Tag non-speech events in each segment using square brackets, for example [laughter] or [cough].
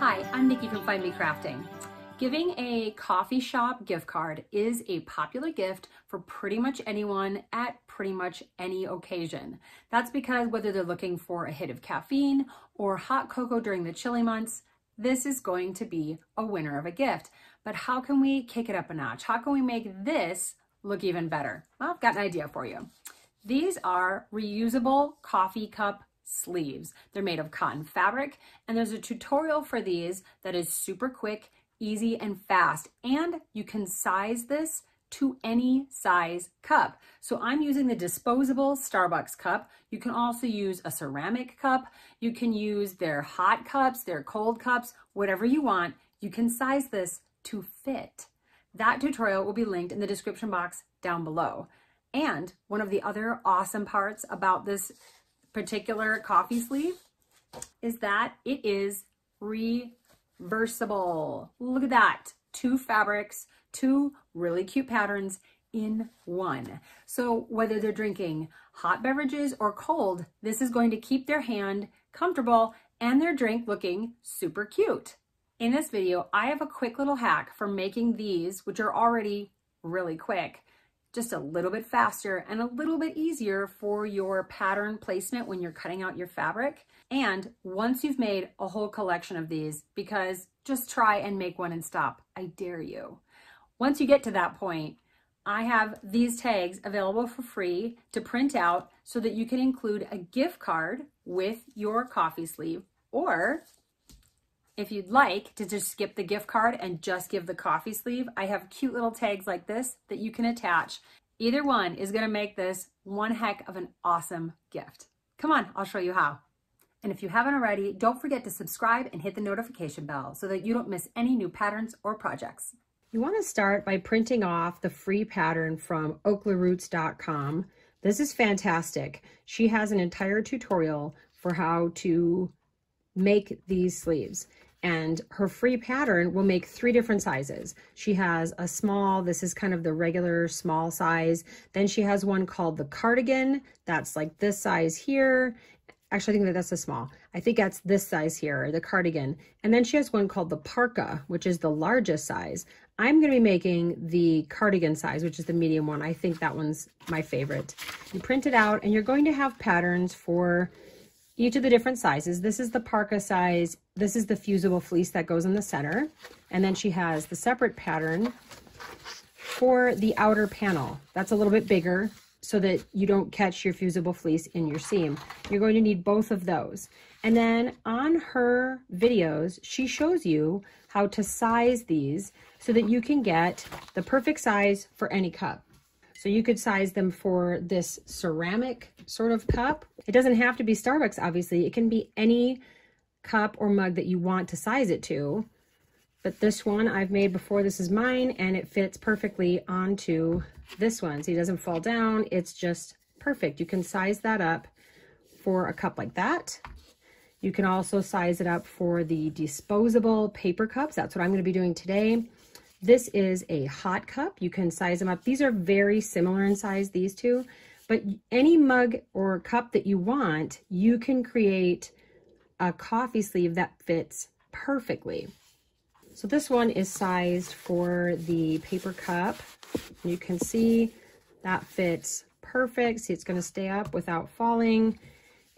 Hi, I'm Nikki from Find Me Crafting. Giving a coffee shop gift card is a popular gift for pretty much anyone at pretty much any occasion. That's because whether they're looking for a hit of caffeine or hot cocoa during the chilly months, this is going to be a winner of a gift. But how can we kick it up a notch? How can we make this look even better? Well, I've got an idea for you. These are reusable coffee cup sleeves. They're made of cotton fabric and there's a tutorial for these that is super quick, easy and fast. And you can size this to any size cup. So I'm using the disposable Starbucks cup. You can also use a ceramic cup. You can use their hot cups, their cold cups, whatever you want. You can size this to fit. That tutorial will be linked in the description box down below. And one of the other awesome parts about this particular coffee sleeve is that it is reversible. Look at that. Two fabrics, two really cute patterns in one. So whether they're drinking hot beverages or cold, this is going to keep their hand comfortable and their drink looking super cute. In this video, I have a quick little hack for making these, which are already really quick, just a little bit faster and a little bit easier for your pattern placement when you're cutting out your fabric. And once you've made a whole collection of these, because just try and make one and stop, I dare you. Once you get to that point, I have these tags available for free to print out so that you can include a gift card with your coffee sleeve or if you'd like to just skip the gift card and just give the coffee sleeve, I have cute little tags like this that you can attach. Either one is gonna make this one heck of an awesome gift. Come on, I'll show you how. And if you haven't already, don't forget to subscribe and hit the notification bell so that you don't miss any new patterns or projects. You want to start by printing off the free pattern from oklaroots.com. This is fantastic. She has an entire tutorial for how to make these sleeves and her free pattern will make three different sizes. She has a small, this is kind of the regular small size. Then she has one called the cardigan, that's like this size here. Actually, I think that that's a small. I think that's this size here, the cardigan. And then she has one called the parka, which is the largest size. I'm gonna be making the cardigan size, which is the medium one. I think that one's my favorite. You print it out and you're going to have patterns for each of the different sizes. This is the parka size. This is the fusible fleece that goes in the center. And then she has the separate pattern for the outer panel. That's a little bit bigger so that you don't catch your fusible fleece in your seam. You're going to need both of those. And then on her videos, she shows you how to size these so that you can get the perfect size for any cup. So you could size them for this ceramic sort of cup. It doesn't have to be Starbucks, obviously. It can be any cup or mug that you want to size it to. But this one I've made before. This is mine, and it fits perfectly onto this one. So it doesn't fall down. It's just perfect. You can size that up for a cup like that. You can also size it up for the disposable paper cups. That's what I'm going to be doing today. This is a hot cup. You can size them up. These are very similar in size, these two. But any mug or cup that you want, you can create a coffee sleeve that fits perfectly. So this one is sized for the paper cup. You can see that fits perfect. See, it's going to stay up without falling.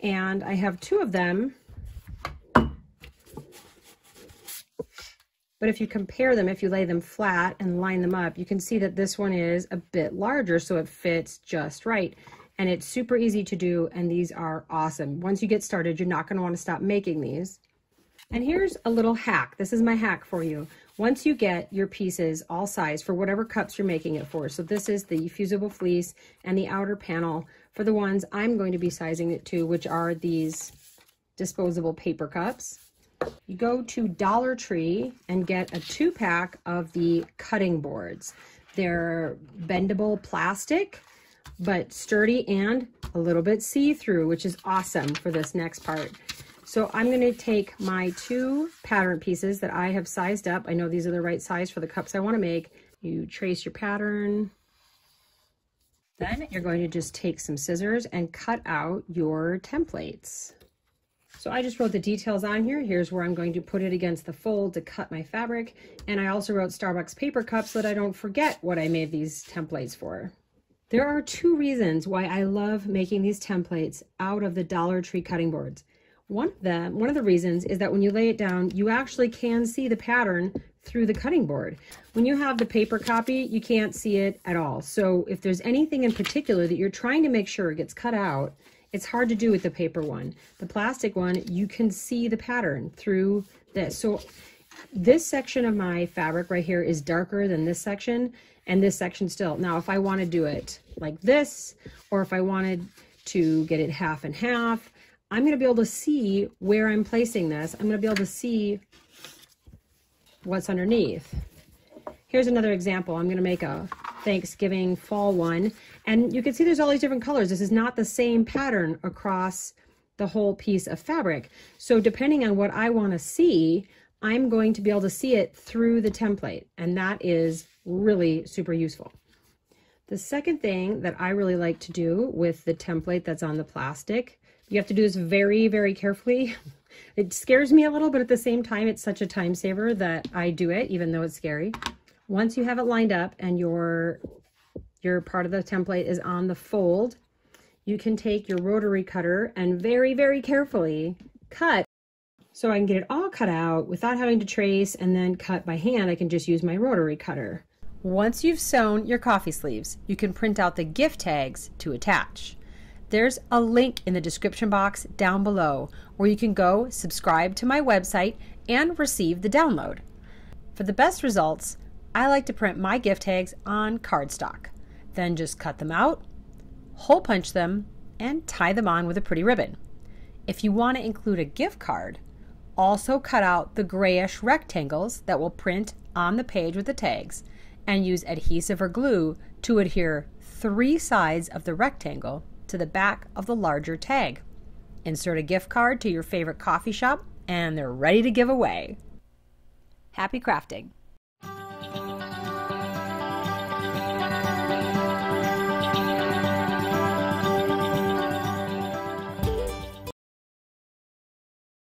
And I have two of them But if you compare them, if you lay them flat and line them up, you can see that this one is a bit larger, so it fits just right. And it's super easy to do, and these are awesome. Once you get started, you're not gonna wanna stop making these. And here's a little hack. This is my hack for you. Once you get your pieces all sized for whatever cups you're making it for, so this is the fusible fleece and the outer panel for the ones I'm going to be sizing it to, which are these disposable paper cups you go to Dollar Tree and get a two pack of the cutting boards. They're bendable plastic, but sturdy and a little bit see-through, which is awesome for this next part. So I'm going to take my two pattern pieces that I have sized up. I know these are the right size for the cups I want to make. You trace your pattern. Then you're going to just take some scissors and cut out your templates. So I just wrote the details on here. Here's where I'm going to put it against the fold to cut my fabric. And I also wrote Starbucks paper cups so that I don't forget what I made these templates for. There are two reasons why I love making these templates out of the Dollar Tree cutting boards. One of them, one of the reasons is that when you lay it down, you actually can see the pattern through the cutting board. When you have the paper copy, you can't see it at all. So if there's anything in particular that you're trying to make sure gets cut out, it's hard to do with the paper one. The plastic one, you can see the pattern through this. So this section of my fabric right here is darker than this section and this section still. Now, if I want to do it like this, or if I wanted to get it half and half, I'm going to be able to see where I'm placing this. I'm going to be able to see what's underneath. Here's another example. I'm going to make a Thanksgiving fall one. And you can see there's all these different colors. This is not the same pattern across the whole piece of fabric. So depending on what I want to see, I'm going to be able to see it through the template. And that is really super useful. The second thing that I really like to do with the template that's on the plastic, you have to do this very, very carefully. [laughs] It scares me a little, but at the same time, it's such a time saver that I do it, even though it's scary. Once you have it lined up and your, your part of the template is on the fold, you can take your rotary cutter and very, very carefully cut so I can get it all cut out without having to trace and then cut by hand. I can just use my rotary cutter. Once you've sewn your coffee sleeves, you can print out the gift tags to attach. There's a link in the description box down below where you can go subscribe to my website and receive the download. For the best results, I like to print my gift tags on cardstock, then just cut them out, hole punch them, and tie them on with a pretty ribbon. If you want to include a gift card, also cut out the grayish rectangles that will print on the page with the tags and use adhesive or glue to adhere three sides of the rectangle to the back of the larger tag. Insert a gift card to your favorite coffee shop and they're ready to give away. Happy crafting!